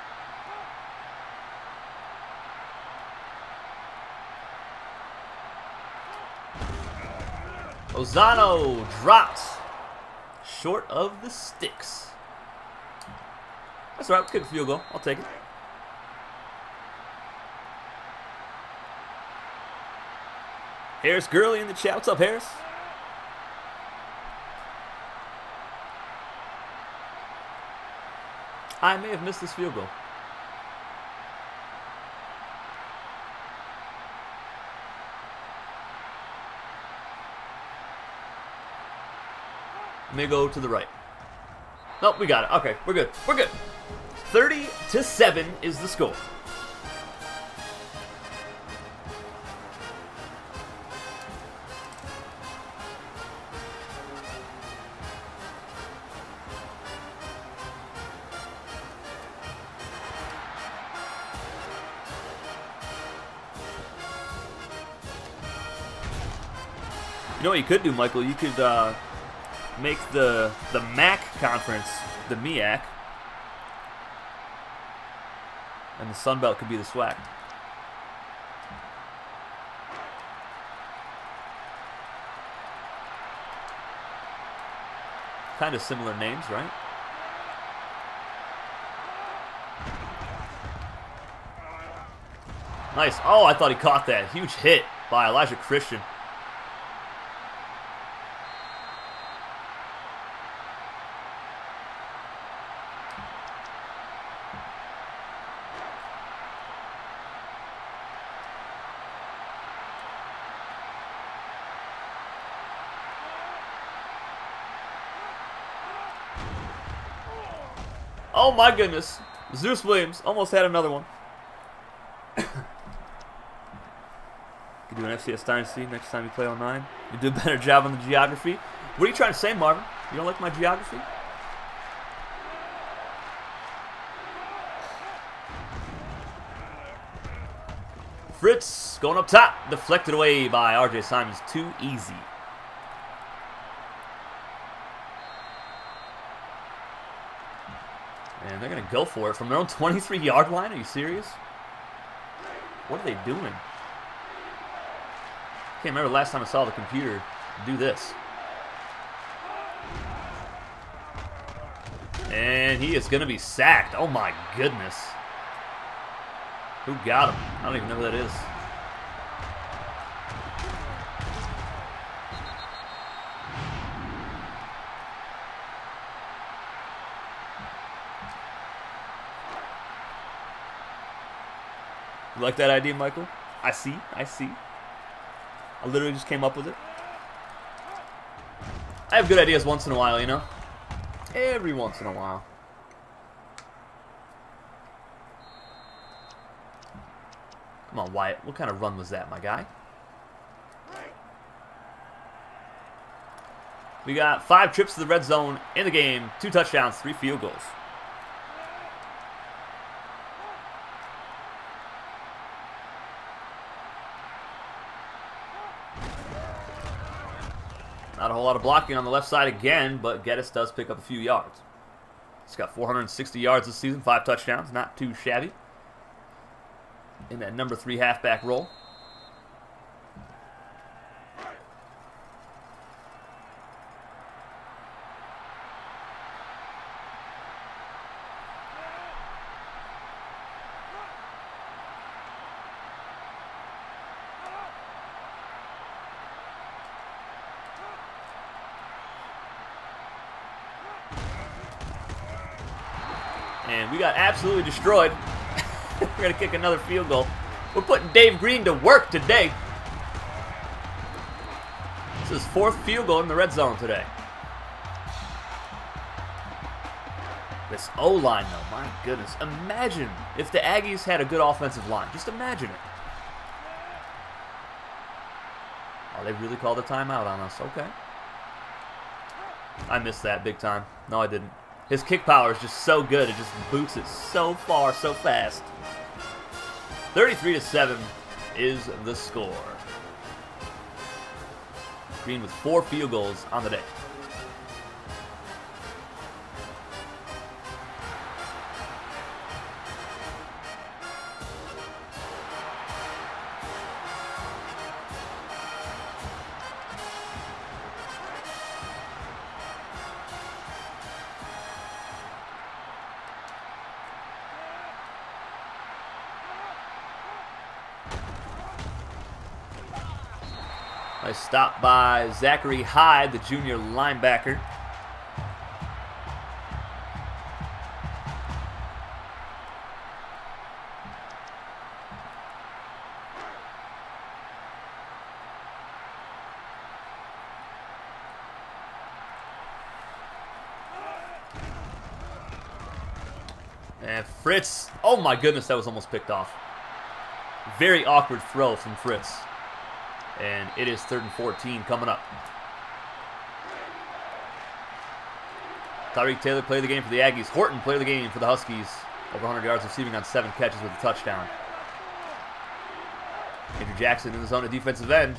Lozano dropped short of the sticks. That's all right. Let's kick a field goal. I'll take it. Harris Gurley in the chat. What's up, Harris? I may have missed this field goal. May go to the right. Nope, we got it. Okay, we're good. We're good. 30 to 7 is the score. You know what you could do, Michael? You could uh, make the the MAC conference the MIAC, and the Sun Belt could be the SWAC. Kind of similar names, right? Nice. Oh, I thought he caught that. Huge hit by Elijah Christian. Oh my goodness. Zeus Williams almost had another one. <coughs> You do an FCS Dynasty next time you play online. You do a better <laughs> job on the geography. What are you trying to say, Marvin? You don't like my geography? Fritz going up top. Deflected away by RJ Simons. Too easy. They're going to go for it from their own 23 yard line. Are you serious? What are they doing? Can't remember the last time I saw the computer do this. And he is going to be sacked. Oh my goodness. Who got him? I don't even know who that is. You like that idea, Michael? I see. I see. I literally just came up with it. I have good ideas once in a while, you know? Every once in a while. Come on, Wyatt. What kind of run was that, my guy? We got five trips to the red zone in the game, two touchdowns, three field goals. A lot of blocking on the left side again, but Geddes does pick up a few yards. He's got 460 yards this season, five touchdowns, not too shabby. In that number three halfback role. Got absolutely destroyed. <laughs> We're going to kick another field goal. We're putting Dave Green to work today. This is fourth field goal in the red zone today. This O-line, though, my goodness. Imagine if the Aggies had a good offensive line. Just imagine it. Oh, they really called a timeout on us. Okay. I missed that big time. No, I didn't. His kick power is just so good. It just boots it so far, so fast. 33 to 7 is the score. Green with four field goals on the day. Zachary Hyde, the junior linebacker. And Fritz, oh my goodness, that was almost picked off. Very awkward throw from Fritz. And it is third and 14 coming up. Tyreek Taylor played the game for the Aggies. Horton played the game for the Huskies. Over 100 yards receiving on seven catches with a touchdown. Andrew Jackson in the zone at defensive end.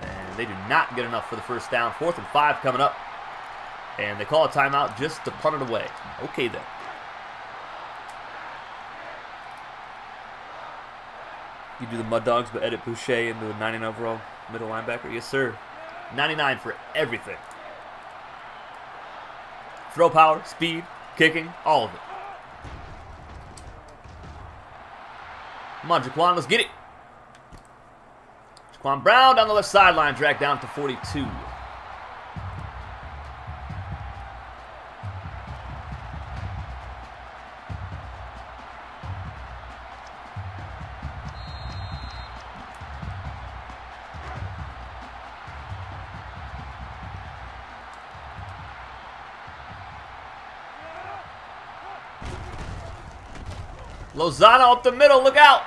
And they do not get enough for the first down. Fourth and five coming up. And they call a timeout just to punt it away. Okay then. You do the Mud Dogs, but edit Boucher into a 99 overall middle linebacker? Yes, sir. 99 for everything. Throw power, speed, kicking, all of it. Come on, Jaquan, let's get it. Jaquan Brown down the left sideline, dragged down to 42. Lozano up the middle. Look out.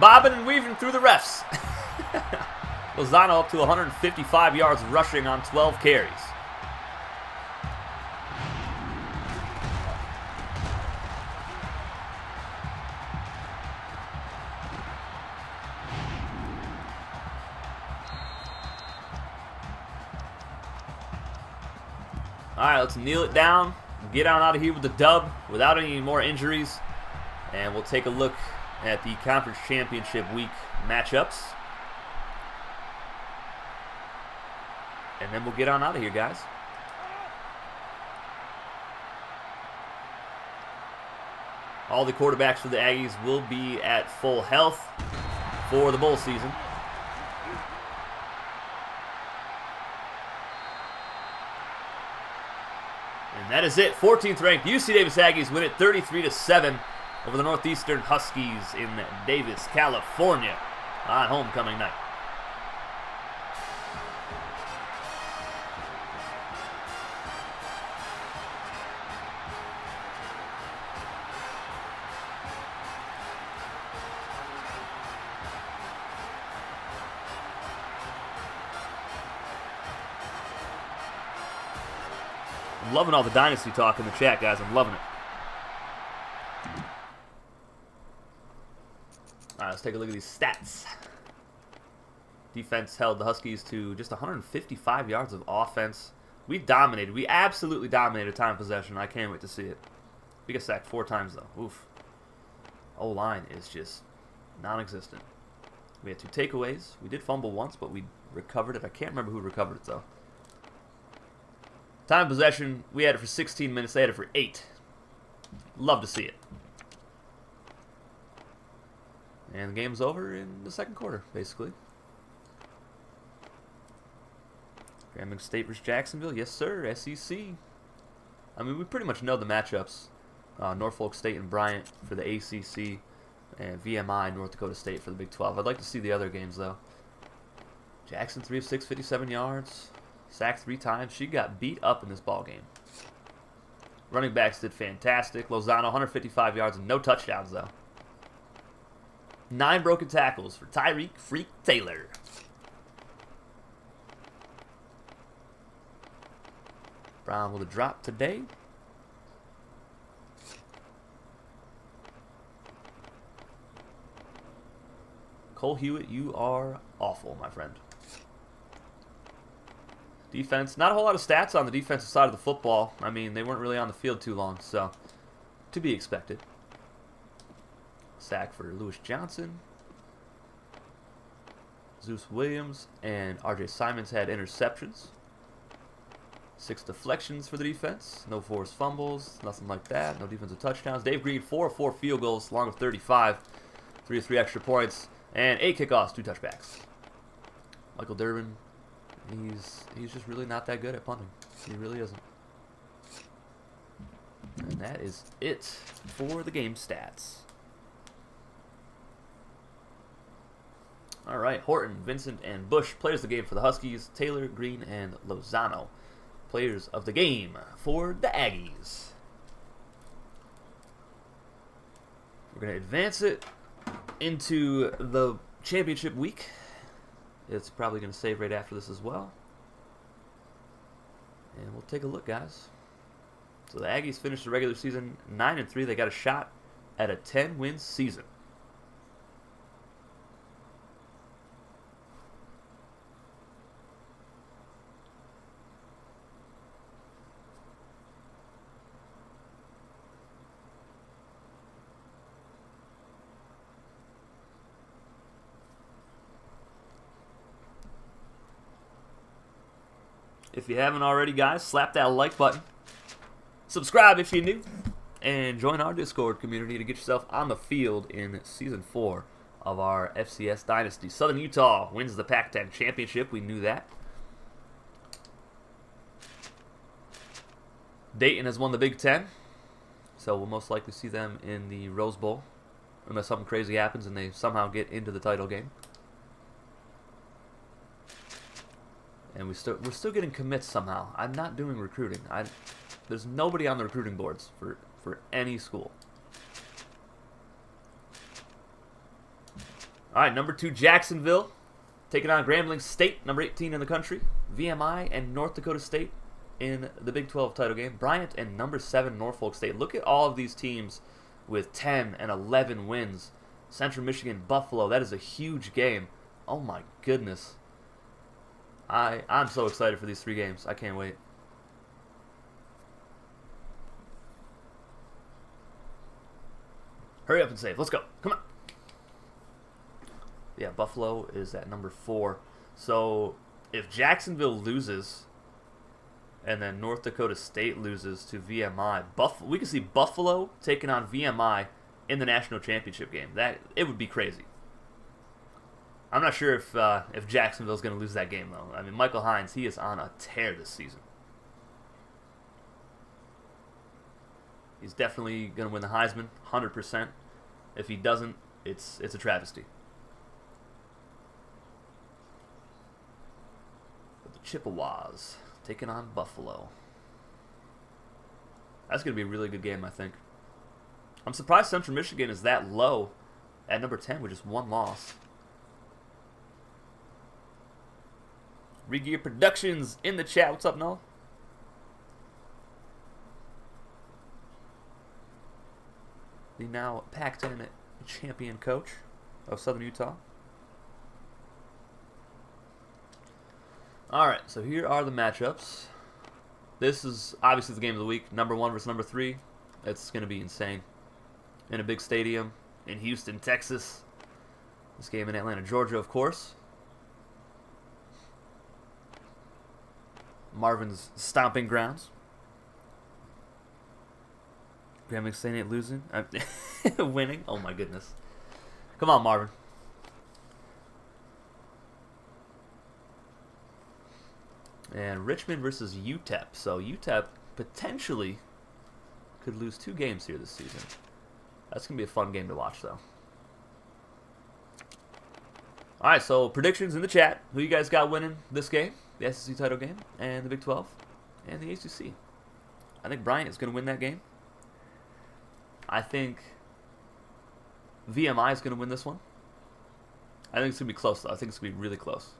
Bobbing and weaving through the refs. <laughs> Lozano up to 155 yards rushing on 12 carries. All right, let's kneel it down, get on out of here with the dub without any more injuries, and we'll take a look at the Conference Championship Week matchups. And then we'll get on out of here, guys. All the quarterbacks for the Aggies will be at full health for the bowl season. And that is it. 14th ranked UC Davis Aggies win it 33 to 7 over the Northeastern Huskies in Davis, California on homecoming night. I'm loving all the dynasty talk in the chat, guys. I'm loving it. All right, let's take a look at these stats. Defense held the Huskies to just 155 yards of offense. We dominated. We absolutely dominated time possession. I can't wait to see it. We got sacked four times, though. Oof. O-line is just non-existent. We had two takeaways. We did fumble once, but we recovered it. I can't remember who recovered it, though. Time possession, we had it for 16 minutes. They had it for 8. Love to see it. And the game's over in the second quarter, basically. Grambling State versus Jacksonville. Yes, sir. SEC. I mean, we pretty much know the matchups. Uh, Norfolk State and Bryant for the ACC. And VMI, North Dakota State for the Big 12. I'd like to see the other games, though. Jackson, 3 of 6, 57 yards. Sacked three times. She got beat up in this ball game. Running backs did fantastic. Lozano, 155 yards and no touchdowns, though. Nine broken tackles for Tyreek Freak Taylor. Brown with a drop today. Cole Hewitt, you are awful, my friend. Defense, not a whole lot of stats on the defensive side of the football. I mean, they weren't really on the field too long, so to be expected. Sack for Lewis Johnson. Zeus Williams and RJ Simons had interceptions. Six deflections for the defense. No forced fumbles. Nothing like that. No defensive touchdowns. Dave Green, 4 of 4 field goals, along with 35. 3 of 3 extra points. And 8 kickoffs, 2 touchbacks. Michael Durbin, he's he's just really not that good at punting. He really isn't. And that is it for the game stats. All right, Horton, Vincent, and Bush players of the game for the Huskies. Taylor, Green, and Lozano players of the game for the Aggies. We're going to advance it into the championship week. It's probably going to save right after this as well. And we'll take a look, guys. So the Aggies finished the regular season 9 and 3. They got a shot at a 10 win season. You haven't already, guys, slap that like button. Subscribe if you're new. And join our Discord community to get yourself on the field in Season 4 of our FCS Dynasty. Southern Utah wins the Pac-10 Championship. We knew that. Dayton has won the Big Ten. So we'll most likely see them in the Rose Bowl. Unless something crazy happens and they somehow get into the title game. and we still we're still getting commits somehow. I'm not doing recruiting. I there's nobody on the recruiting boards for for any school. All right, number two Jacksonville taking on Grambling State, number 18 in the country. VMI and North Dakota State in the Big 12 title game. Bryant and number seven Norfolk State. Look at all of these teams with 10 and 11 wins. Central Michigan Buffalo. That is a huge game. Oh my goodness. I I'm so excited for these three games. I can't wait. Hurry up and save. Let's go. Come on. Yeah, Buffalo is at number four. So if Jacksonville loses and then North Dakota State loses to VMI, Buff we could see Buffalo taking on VMI in the national championship game. That it would be crazy. I'm not sure if uh, if Jacksonville's going to lose that game though. I mean, Michael Hines, he is on a tear this season. He's definitely going to win the Heisman, 100%. If he doesn't, it's it's a travesty. But the Chippewas taking on Buffalo. That's going to be a really good game, I think. I'm surprised Central Michigan is that low at number 10 with just one loss. Regear Productions in the chat. What's up, Noah? The now Pac-10 champion coach of Southern Utah. All right, so here are the matchups. This is obviously the game of the week. Number one versus number three. It's going to be insane. In a big stadium in Houston, Texas. This game in Atlanta, Georgia, of course. Marvin's stomping grounds. Graham saying it losing, uh, <laughs> winning. Oh my goodness! Come on, Marvin. And Richmond versus UTEP. So UTEP potentially could lose two games here this season. That's gonna be a fun game to watch, though. All right, so predictions in the chat. Who you guys got winning this game? The SEC title game, and the Big 12, and the ACC. I think Bryant is going to win that game. I think VMI is going to win this one. I think it's going to be close, though. I think it's going to be really close.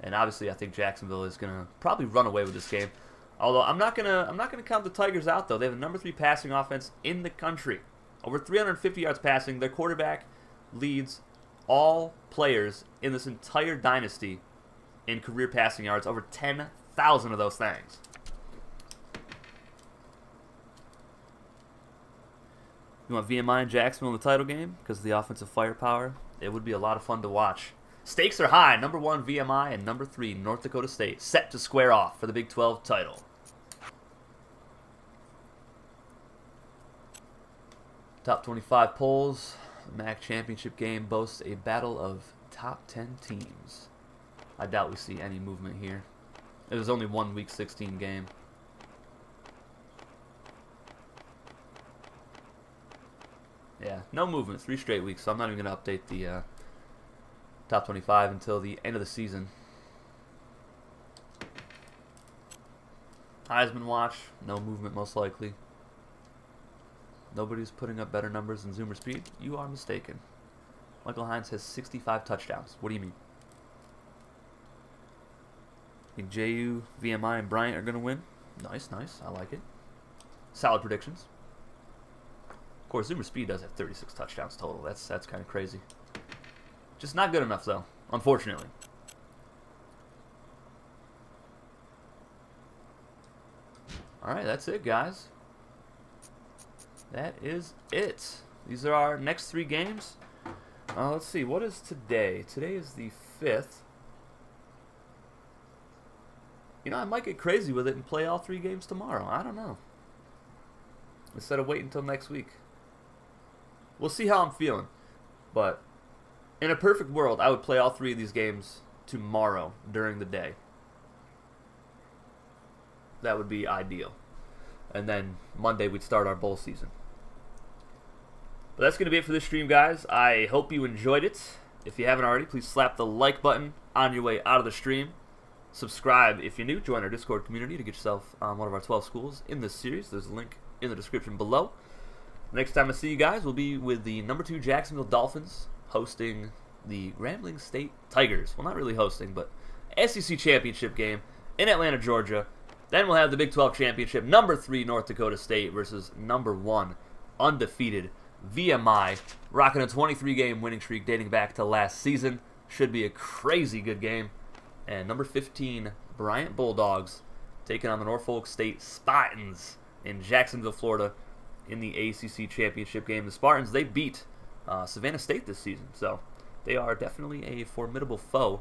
And obviously, I think Jacksonville is going to probably run away with this game. Although I'm not gonna, I'm not gonna count the Tigers out though. They have the number three passing offense in the country, over 350 yards passing. Their quarterback leads all players in this entire dynasty in career passing yards, over 10,000 of those things. You want VMI and Jacksonville in the title game because of the offensive firepower? It would be a lot of fun to watch. Stakes are high. Number one, VMI, and number three, North Dakota State, set to square off for the Big 12 title. Top 25 polls. The MAC championship game boasts a battle of top 10 teams. I doubt we see any movement here. It was only one Week 16 game. Yeah, no movement. Three straight weeks, so I'm not even going to update the uh, top 25 until the end of the season. Heisman watch, no movement most likely. Nobody's putting up better numbers than Zoomer Speed. You are mistaken. Michael Hines has 65 touchdowns. What do you mean? Think JU, VMI, and Bryant are going to win. Nice, nice. I like it. Solid predictions. Of course, Zoomer Speed does have 36 touchdowns total. That's that's kind of crazy. Just not good enough, though, unfortunately. All right, that's it, guys. That is it. These are our next three games. Uh, let's see. What is today? Today is the 5th. You know, I might get crazy with it and play all three games tomorrow. I don't know. Instead of waiting until next week. We'll see how I'm feeling. But in a perfect world, I would play all three of these games tomorrow during the day. That would be ideal. And then Monday we'd start our bowl season. But that's going to be it for this stream, guys. I hope you enjoyed it. If you haven't already, please slap the like button on your way out of the stream subscribe if you're new. Join our Discord community to get yourself on one of our 12 schools in this series. There's a link in the description below. Next time I see you guys will be with the number two Jacksonville Dolphins hosting the Grambling State Tigers. Well, not really hosting, but SEC championship game in Atlanta, Georgia. Then we'll have the Big 12 championship, number three North Dakota State versus number one undefeated VMI, rocking a 23 game winning streak dating back to last season. Should be a crazy good game. And number 15 Bryant Bulldogs taking on the Norfolk State Spartans in Jacksonville, Florida, in the ACC championship game. The Spartans they beat uh, Savannah State this season, so they are definitely a formidable foe.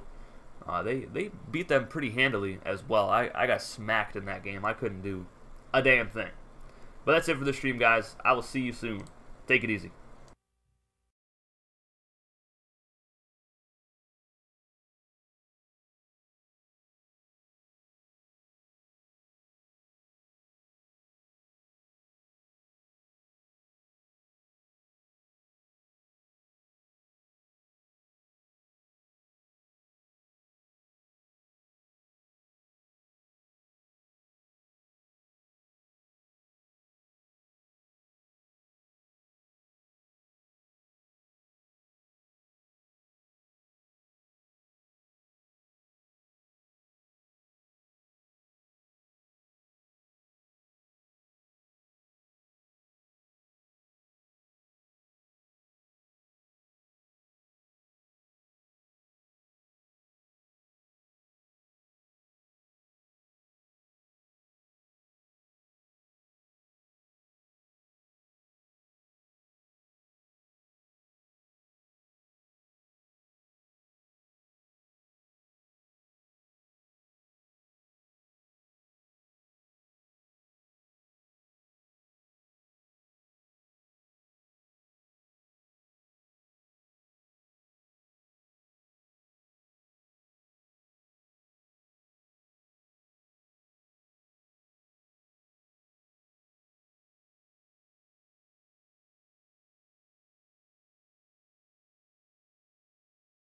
Uh, they they beat them pretty handily as well. I, I got smacked in that game. I couldn't do a damn thing. But that's it for the stream, guys. I will see you soon. Take it easy.